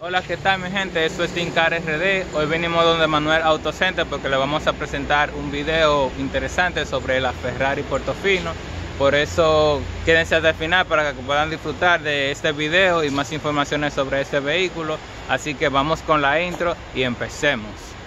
Hola, ¿qué tal mi gente? Esto es Tincar RD. Hoy venimos donde Manuel Autocenter porque le vamos a presentar un video interesante sobre la Ferrari Portofino. Por eso quédense hasta el final para que puedan disfrutar de este video y más informaciones sobre este vehículo. Así que vamos con la intro y empecemos.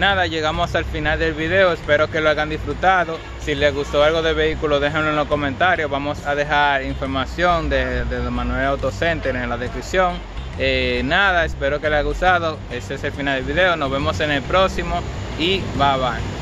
Nada, llegamos al final del video, espero que lo hayan disfrutado. Si les gustó algo de vehículo, déjenlo en los comentarios. Vamos a dejar información de, Manuel Auto Center en la descripción. Eh, nada, espero que les haya gustado. Ese es el final del video. Nos vemos en el próximo y bye bye.